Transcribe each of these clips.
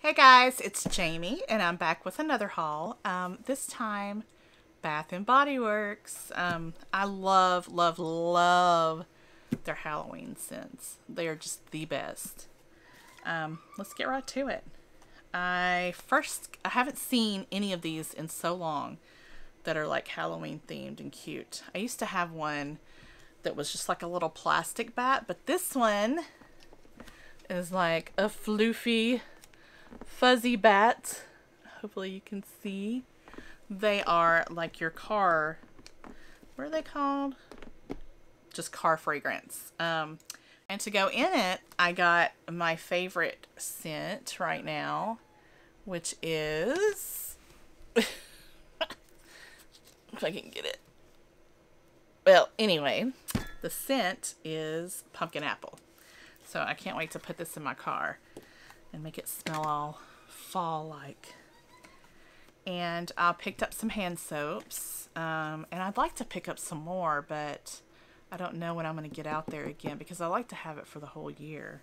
Hey guys, it's Jamie and I'm back with another haul. Um, this time, Bath and Body Works. Um, I love, love, love their Halloween scents. They are just the best. Um, let's get right to it. I first, I haven't seen any of these in so long that are like Halloween themed and cute. I used to have one that was just like a little plastic bat, but this one is like a floofy, fuzzy bat. Hopefully you can see. They are like your car, what are they called? Just car fragrance. Um, and to go in it, I got my favorite scent right now, which is, if I can get it. Well, anyway, the scent is pumpkin apple. So I can't wait to put this in my car and make it smell all fall-like. And I picked up some hand soaps. Um, and I'd like to pick up some more, but I don't know when I'm going to get out there again because I like to have it for the whole year.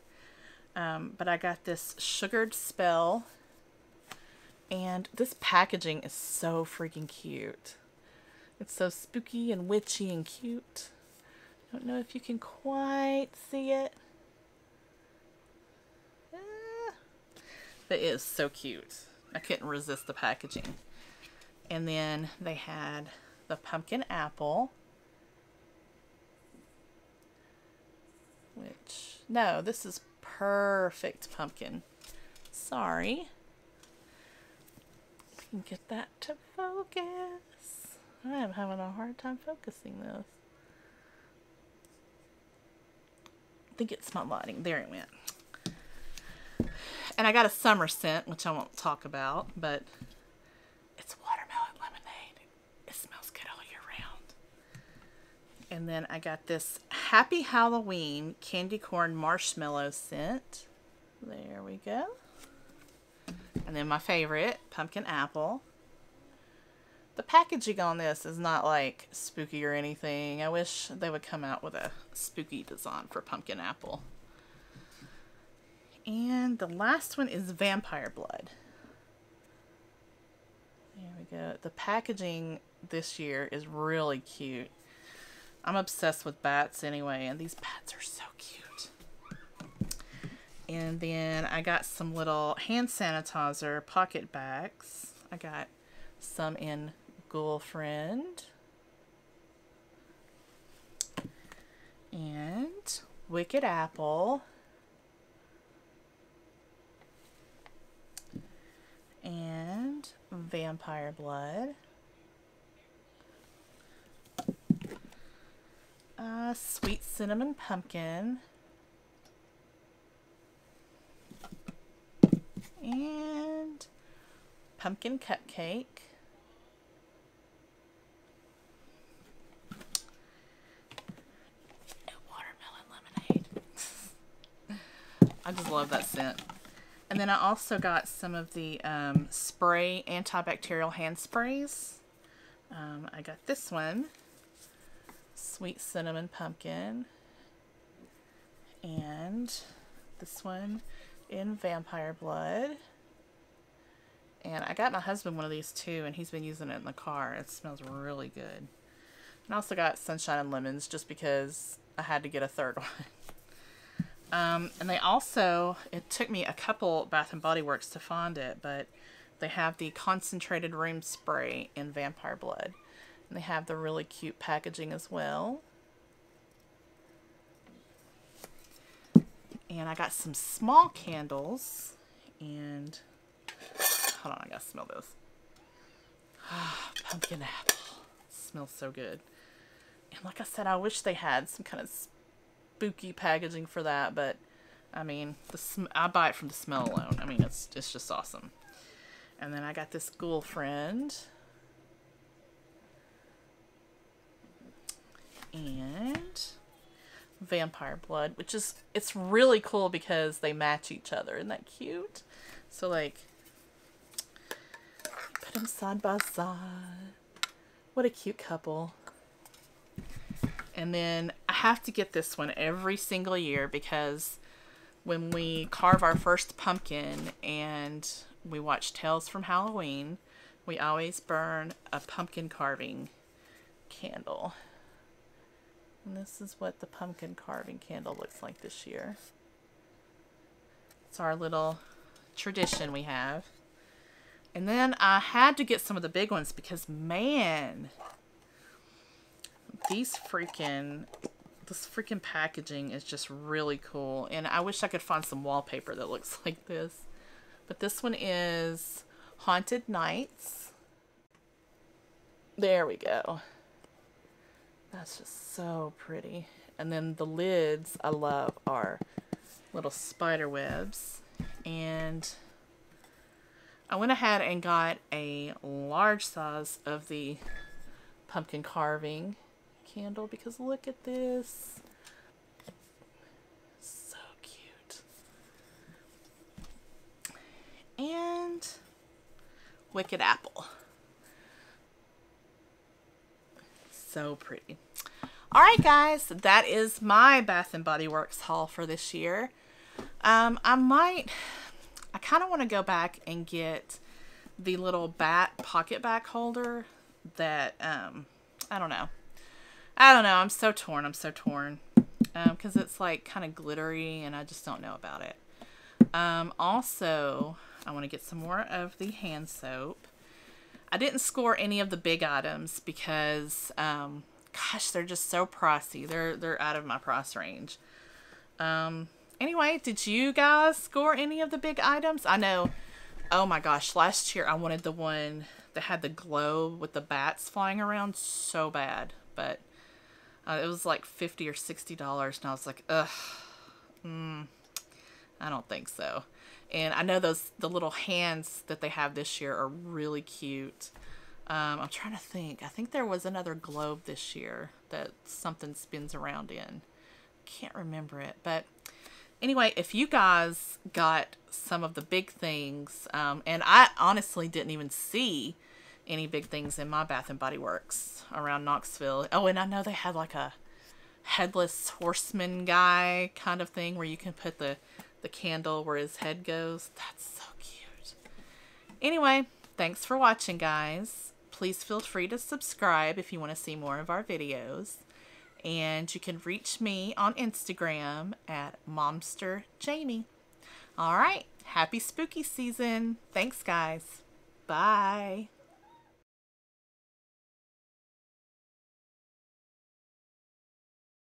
Um, but I got this sugared spell. And this packaging is so freaking cute. It's so spooky and witchy and cute. I don't know if you can quite see it. It is so cute. I couldn't resist the packaging. And then they had the pumpkin apple. Which, no, this is perfect pumpkin. Sorry. can get that to focus. I am having a hard time focusing this. I think it's my lighting. There it went. And I got a summer scent, which I won't talk about, but it's watermelon lemonade. It smells good all year round. And then I got this Happy Halloween candy corn marshmallow scent. There we go. And then my favorite, pumpkin apple. The packaging on this is not like spooky or anything. I wish they would come out with a spooky design for pumpkin apple. And the last one is vampire blood. There we go. The packaging this year is really cute. I'm obsessed with bats anyway, and these bats are so cute. And then I got some little hand sanitizer PocketBacs. I got some in Ghoul Friend. And Wicked Apple. And Vampire Blood. Uh, Sweet Cinnamon Pumpkin. And Pumpkin Cupcake. And watermelon lemonade. I just love that scent. And then I also got some of the um, spray antibacterial hand sprays. Um, I got this one, Sweet Cinnamon Pumpkin, and this one in Vampire Blood. And I got my husband one of these too, and he's been using it in the car. It smells really good. And I also got Sunshine and Lemons just because I had to get a third one. Um, and they also, it took me a couple Bath and Body Works to find it, but they have the concentrated room spray in Vampire Blood. And they have the really cute packaging as well. And I got some small candles. And, hold on, I gotta smell those. Ah, pumpkin apple. It smells so good. And like I said, I wish they had some kind of spooky packaging for that, but I mean, the I buy it from the smell alone. I mean, it's it's just awesome. And then I got this ghoul friend. And vampire blood, which is it's really cool because they match each other. Isn't that cute? So like put them side by side. What a cute couple. And then have to get this one every single year because when we carve our first pumpkin and we watch Tales from Halloween, we always burn a pumpkin carving candle. And this is what the pumpkin carving candle looks like this year. It's our little tradition we have. And then I had to get some of the big ones because, man, these freaking, this freaking packaging is just really cool. And I wish I could find some wallpaper that looks like this. But this one is Haunted Nights. There we go. That's just so pretty. And then the lids I love are little spider webs. And I went ahead and got a large size of the pumpkin carving candle because look at this. So cute. And Wicked Apple. So pretty. Alright guys, that is my Bath & Body Works haul for this year. Um, I might, I kind of want to go back and get the little bat PocketBac holder that, um, I don't know. I don't know. I'm so torn. I'm so torn. Because um, it's like kind of glittery and I just don't know about it. Um, also, I want to get some more of the hand soap. I didn't score any of the big items because, um, gosh, they're just so pricey. They're, they're out of my price range. Um, anyway, did you guys score any of the big items? I know, oh my gosh, last year I wanted the one that had the glow with the bats flying around so bad, but uh, it was like 50 or 60 dollars and I was like, ugh, mm, I don't think so. And I know those the little hands that they have this year are really cute. Um, I'm trying to think. I think there was another globe this year that something spins around in. Can't remember it, but anyway, if you guys got some of the big things, um, and I honestly didn't even see any big things in my Bath and Body Works around Knoxville. Oh, and I know they had like a headless horseman guy kind of thing where you can put the the candle where his head goes. That's so cute. Anyway, thanks for watching, guys. Please feel free to subscribe if you want to see more of our videos. And you can reach me on Instagram at MomsterJamie. All right. Happy spooky season. Thanks, guys. Bye.